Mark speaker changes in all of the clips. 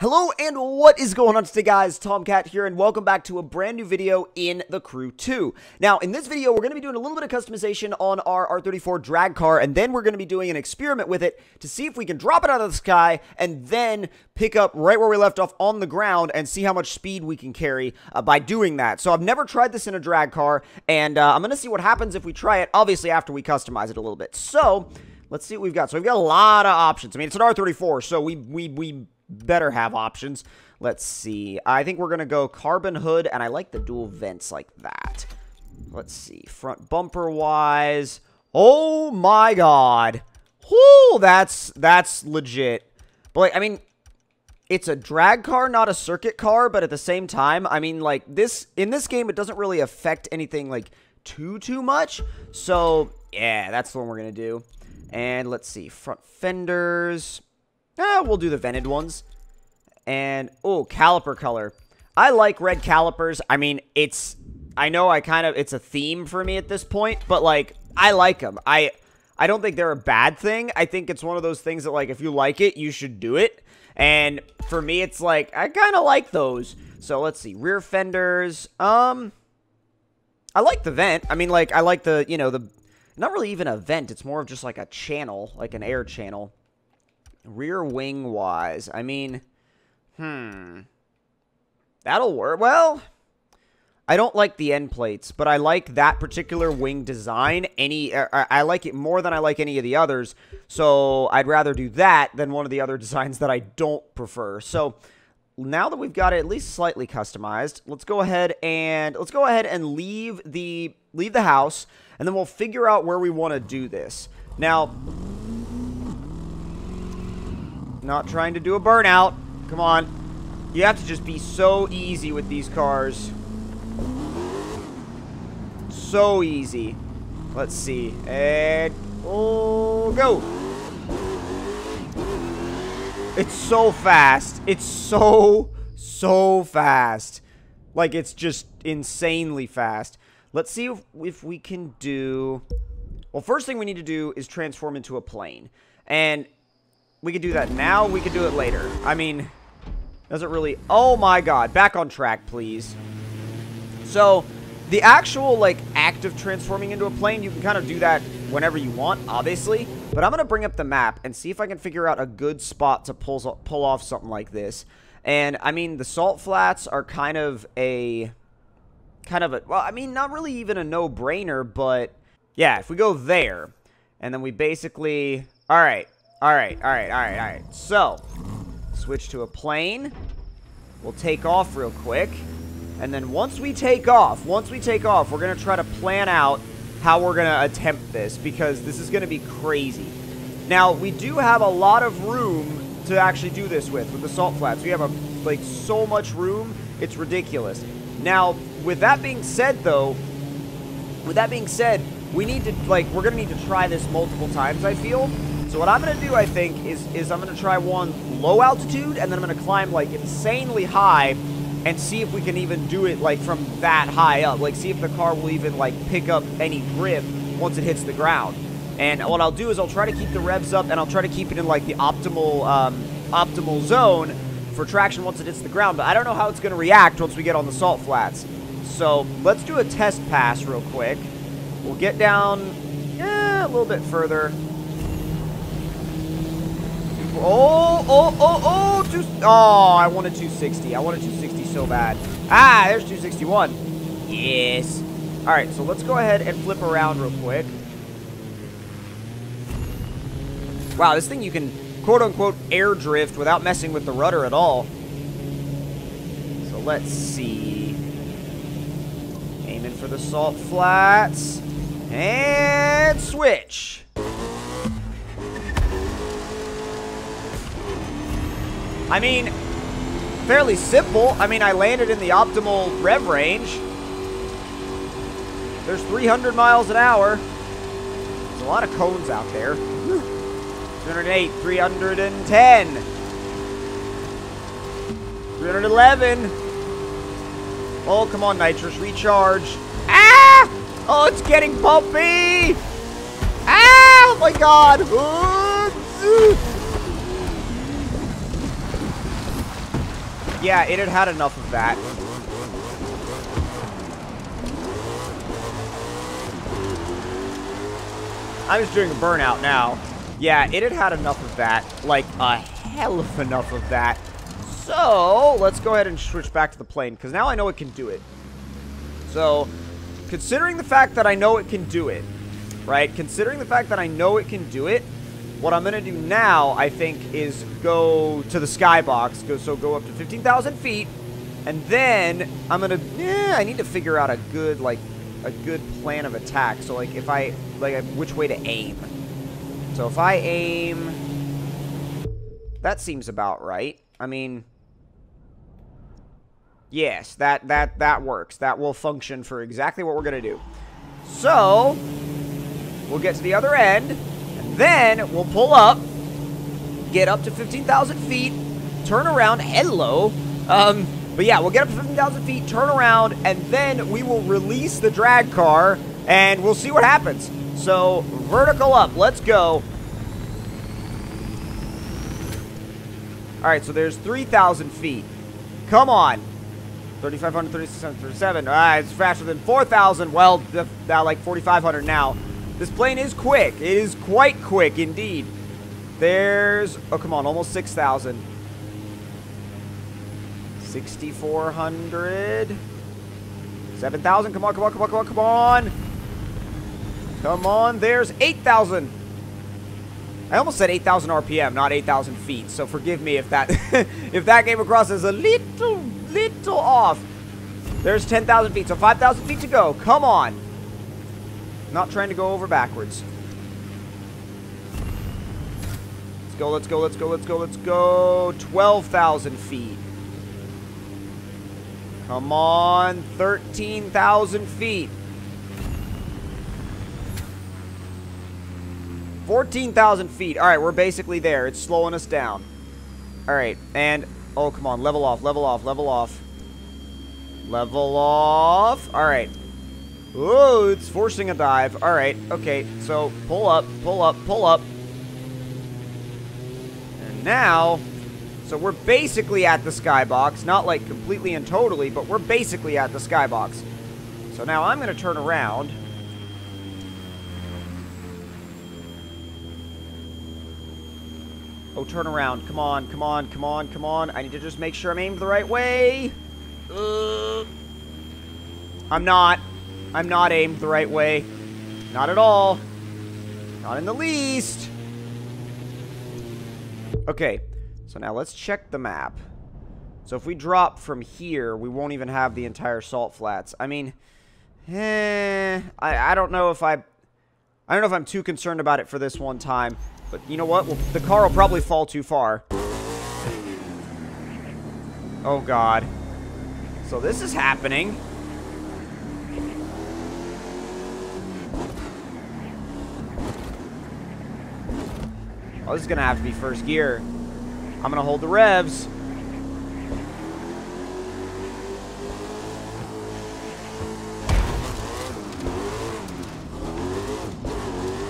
Speaker 1: Hello and what is going on today guys, Tomcat here and welcome back to a brand new video in The Crew 2. Now in this video we're going to be doing a little bit of customization on our R34 drag car and then we're going to be doing an experiment with it to see if we can drop it out of the sky and then pick up right where we left off on the ground and see how much speed we can carry uh, by doing that. So I've never tried this in a drag car and uh, I'm going to see what happens if we try it, obviously after we customize it a little bit. So let's see what we've got. So we've got a lot of options. I mean it's an R34 so we, we, we better have options. Let's see. I think we're going to go carbon hood, and I like the dual vents like that. Let's see. Front bumper wise. Oh my god. Whoo, that's that's legit. But like, I mean, it's a drag car, not a circuit car, but at the same time, I mean, like this in this game, it doesn't really affect anything like too too much. So yeah, that's the one we're gonna do. And let's see, front fenders. Eh, we'll do the vented ones. And, oh, caliper color. I like red calipers. I mean, it's, I know I kind of, it's a theme for me at this point, but, like, I like them. I, I don't think they're a bad thing. I think it's one of those things that, like, if you like it, you should do it. And for me, it's like, I kind of like those. So, let's see. Rear fenders. Um, I like the vent. I mean, like, I like the, you know, the, not really even a vent. It's more of just, like, a channel, like an air channel. Rear wing wise, I mean, hmm. That'll work. Well, I don't like the end plates, but I like that particular wing design. Any, uh, I like it more than I like any of the others. So I'd rather do that than one of the other designs that I don't prefer. So now that we've got it at least slightly customized, let's go ahead and let's go ahead and leave the leave the house, and then we'll figure out where we want to do this. Now, not trying to do a burnout. Come on. You have to just be so easy with these cars. So easy. Let's see. And... Oh, go! It's so fast. It's so, so fast. Like, it's just insanely fast. Let's see if, if we can do... Well, first thing we need to do is transform into a plane. And we could do that now. We could do it later. I mean, does it really... Oh my god. Back on track, please. So, the actual, like, act of transforming into a plane, you can kind of do that whenever you want, obviously. But I'm going to bring up the map and see if I can figure out a good spot to pull, pull off something like this. And, I mean, the salt flats are kind of a... Kind of a... Well, I mean, not really even a no-brainer, but... Yeah, if we go there, and then we basically... Alright, Alright, alright, alright, alright. So, switch to a plane. We'll take off real quick. And then once we take off, once we take off, we're going to try to plan out how we're going to attempt this because this is going to be crazy. Now, we do have a lot of room to actually do this with, with the salt flats. We have, a, like, so much room, it's ridiculous. Now, with that being said, though, with that being said, we need to, like, we're going to need to try this multiple times, I feel. So what I'm going to do, I think, is, is I'm going to try one low altitude, and then I'm going to climb, like, insanely high and see if we can even do it, like, from that high up. Like, see if the car will even, like, pick up any grip once it hits the ground. And what I'll do is I'll try to keep the revs up, and I'll try to keep it in, like, the optimal, um, optimal zone for traction once it hits the ground. But I don't know how it's going to react once we get on the salt flats. So let's do a test pass real quick. We'll get down yeah, a little bit further. Oh, oh, oh, oh, two, oh, I wanted 260. I wanted 260 so bad. Ah, there's 261. Yes. All right, so let's go ahead and flip around real quick. Wow, this thing you can quote-unquote air drift without messing with the rudder at all. So let's see. Aiming for the salt flats. And switch. I mean, fairly simple. I mean, I landed in the optimal rev range. There's 300 miles an hour. There's a lot of cones out there. 208, 310. 311. Oh, come on, nitrous, recharge. Ah! Oh, it's getting bumpy! Ah! Oh my god! Yeah, it had had enough of that. I'm just doing a burnout now. Yeah, it had had enough of that. Like, a hell of enough of that. So, let's go ahead and switch back to the plane, because now I know it can do it. So, considering the fact that I know it can do it, right? Considering the fact that I know it can do it, what I'm going to do now, I think, is go to the skybox. Go, so go up to 15,000 feet. And then I'm going to... Yeah, I need to figure out a good, like, a good plan of attack. So, like, if I... Like, which way to aim. So, if I aim... That seems about right. I mean... Yes, that, that, that works. That will function for exactly what we're going to do. So, we'll get to the other end. Then we'll pull up, get up to 15,000 feet, turn around, hello. Um, but yeah, we'll get up to 15,000 feet, turn around, and then we will release the drag car, and we'll see what happens. So, vertical up, let's go. Alright, so there's 3,000 feet. Come on. 3,500, 3,600, 37. Alright, it's faster than 4,000. Well, like 4,500 now. This plane is quick. It is quite quick indeed. There's, oh, come on, almost 6,000. 6,400. 7,000. Come on, come on, come on, come on, come on. Come on, there's 8,000. I almost said 8,000 RPM, not 8,000 feet. So forgive me if that if that came across as a little, little off. There's 10,000 feet, so 5,000 feet to go. Come on. Not trying to go over backwards. Let's go, let's go, let's go, let's go, let's go. 12,000 feet. Come on. 13,000 feet. 14,000 feet. All right, we're basically there. It's slowing us down. All right, and... Oh, come on. Level off, level off, level off. Level off. All right. Oh, it's forcing a dive. All right, okay. So pull up, pull up, pull up. And now, so we're basically at the skybox. Not like completely and totally, but we're basically at the skybox. So now I'm going to turn around. Oh, turn around. Come on, come on, come on, come on. I need to just make sure I'm aimed the right way. Uh, I'm not. I'm not aimed the right way. Not at all. Not in the least. Okay, so now let's check the map. So if we drop from here, we won't even have the entire salt flats. I mean, eh, I, I don't know if I... I don't know if I'm too concerned about it for this one time. But you know what? Well, the car will probably fall too far. Oh, God. So this is happening. Oh, this is going to have to be first gear. I'm going to hold the revs.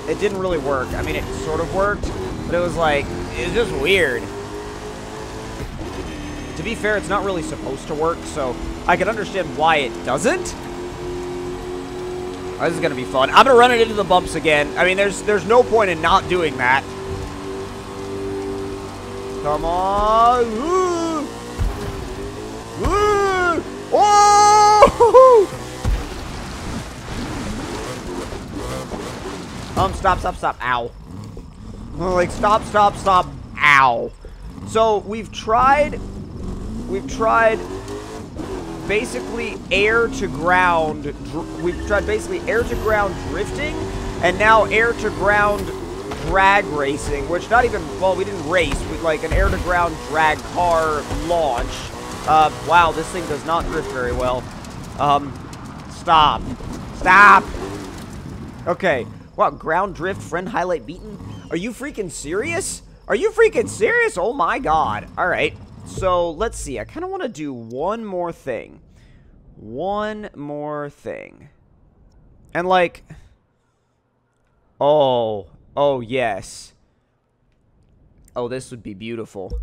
Speaker 1: It didn't really work. I mean, it sort of worked, but it was like, it was just weird. To be fair, it's not really supposed to work, so I can understand why it doesn't. Oh, this is going to be fun. I'm going to run it into the bumps again. I mean, there's there's no point in not doing that. Come on. Ooh. Ooh. Oh! Um, stop, stop, stop. Ow. Like, stop, stop, stop. Ow. So, we've tried... We've tried basically air to ground... We've tried basically air to ground drifting, and now air to ground drag racing, which not even, well, we didn't race, with like an air-to-ground drag car launch. Uh, wow, this thing does not drift very well. Um, stop. Stop! Okay. Wow, ground drift, friend highlight beaten? Are you freaking serious? Are you freaking serious? Oh my god. Alright. So, let's see. I kind of want to do one more thing. One more thing. And like... Oh, Oh, yes. Oh, this would be beautiful.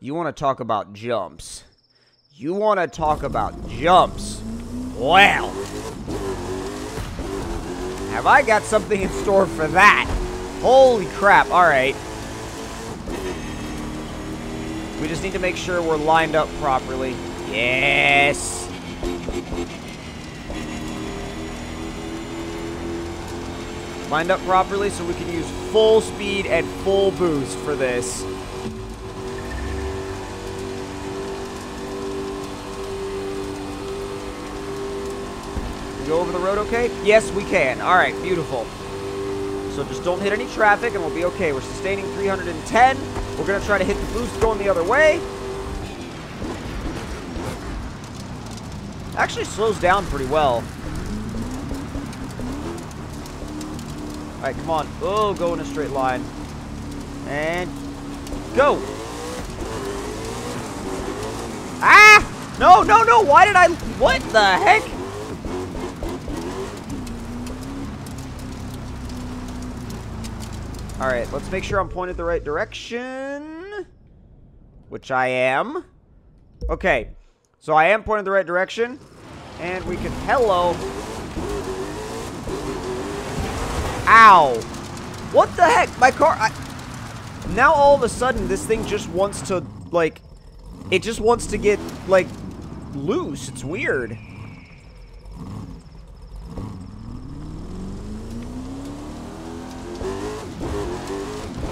Speaker 1: You want to talk about jumps. You want to talk about jumps? Well, have I got something in store for that? Holy crap, alright. We just need to make sure we're lined up properly. Yes! Lined up properly so we can use full speed and full boost for this. go over the road okay? Yes, we can. All right, beautiful. So just don't hit any traffic and we'll be okay. We're sustaining 310. We're going to try to hit the boost going the other way. Actually slows down pretty well. All right, come on. Oh, go in a straight line. And go. Ah! No, no, no. Why did I... What the heck? Alright, let's make sure I'm pointed the right direction. Which I am. Okay. So I am pointed the right direction. And we can... Hello. Ow. What the heck? My car... I, now all of a sudden, this thing just wants to, like... It just wants to get, like, loose. It's weird.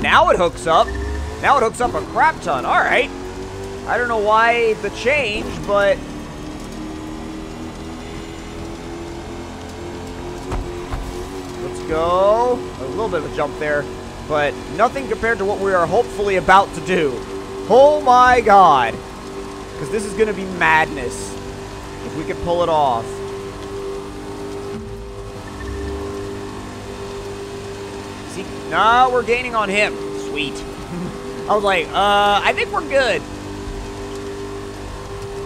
Speaker 1: Now it hooks up. Now it hooks up a crap ton. All right. I don't know why the change, but... go. A little bit of a jump there, but nothing compared to what we are hopefully about to do. Oh my god. Because this is going to be madness if we can pull it off. See? No, we're gaining on him. Sweet. I was like, uh, I think we're good.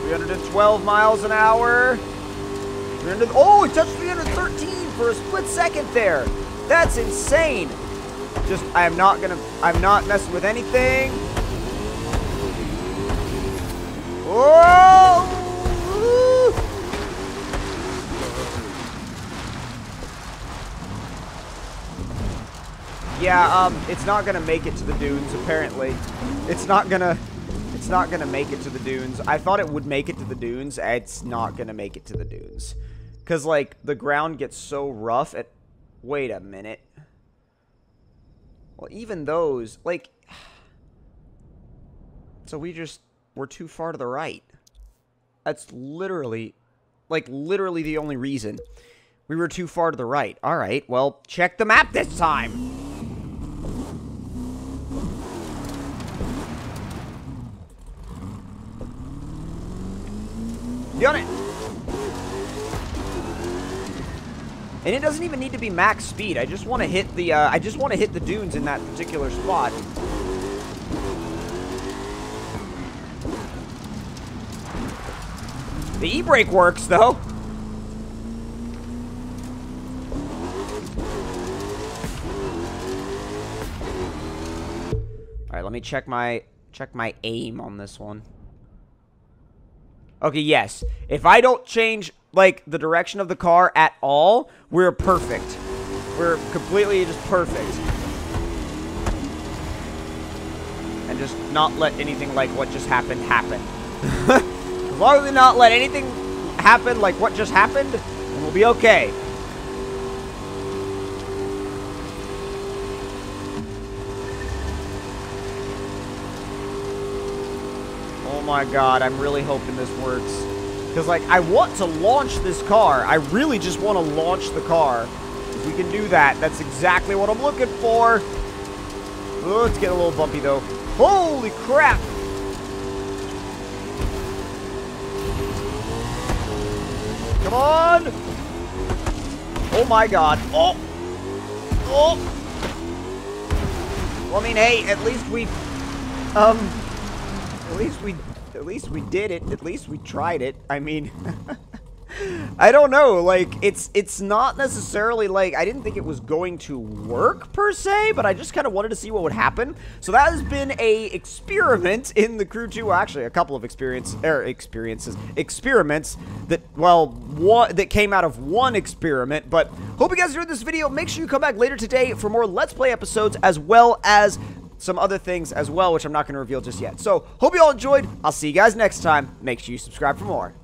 Speaker 1: 312 miles an hour. 300, oh, it touched 313 for a split second there. That's insane. Just, I am not gonna, I'm not messing with anything. Whoa! Yeah, um, it's not gonna make it to the dunes, apparently. It's not gonna... It's not gonna make it to the dunes. I thought it would make it to the dunes. It's not gonna make it to the dunes. Because, like, the ground gets so rough at... Wait a minute. Well, even those, like... So we just... We're too far to the right. That's literally... Like, literally the only reason. We were too far to the right. Alright, well, check the map this time! Done it! And it doesn't even need to be max speed. I just want to hit the, uh, I just want to hit the dunes in that particular spot. The e-brake works, though. Alright, let me check my, check my aim on this one. Okay, yes. If I don't change, like, the direction of the car at all, we're perfect. We're completely just perfect. And just not let anything like what just happened happen. as long as we not let anything happen like what just happened, we'll be okay. Oh my god, I'm really hoping this works. Because, like, I want to launch this car. I really just want to launch the car. If we can do that, that's exactly what I'm looking for. Oh, it's getting a little bumpy, though. Holy crap! Come on! Oh my god. Oh! Oh! Well, I mean, hey, at least we... Um... At least we at least we did it. At least we tried it. I mean, I don't know. Like it's it's not necessarily like I didn't think it was going to work per se, but I just kind of wanted to see what would happen. So that has been a experiment in the crew 2. Well, actually, a couple of experience er, experiences experiments that well one that came out of one experiment. But hope you guys enjoyed this video. Make sure you come back later today for more Let's Play episodes as well as some other things as well, which I'm not going to reveal just yet. So, hope you all enjoyed. I'll see you guys next time. Make sure you subscribe for more.